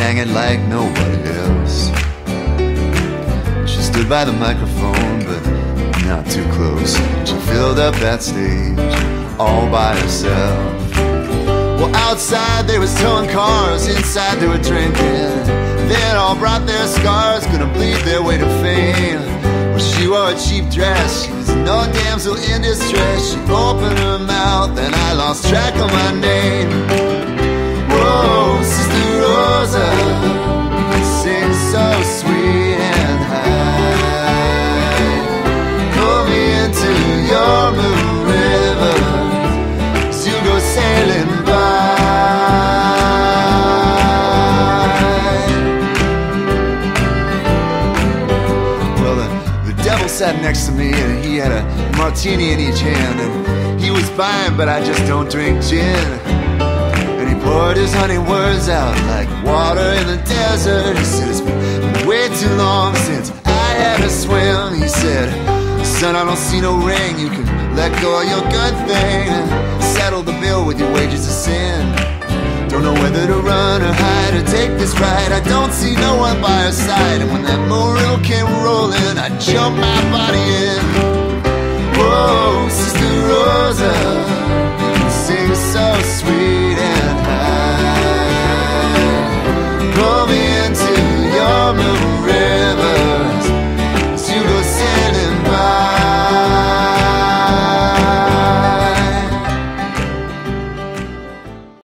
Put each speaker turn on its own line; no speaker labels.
sang it like nobody else. She stood by the microphone, but not too close. She filled up that stage all by herself. Well, outside they was towing cars, inside they were drinking. They had all brought their scars, gonna bleed their way to fame. Well, she wore a cheap dress, she was no damsel in distress. She opened her mouth, and I lost track of my name. Whoa, Sister Rosa, you sing so sweet and high. Pull me into your moon river, as you go sailing by. Well, the, the devil sat next to me and he had a martini in each hand. And he was fine, but I just don't drink gin. Poured his honey words out like water in the desert. He said, It's been way too long since I had a swim. He said, Son, I don't see no ring. You can let go of your good thing and settle the bill with your wages of sin. Don't know whether to run or hide or take this ride. I don't see no one by her side. And when that moral came rolling, I jumped my body in. Whoa, Sister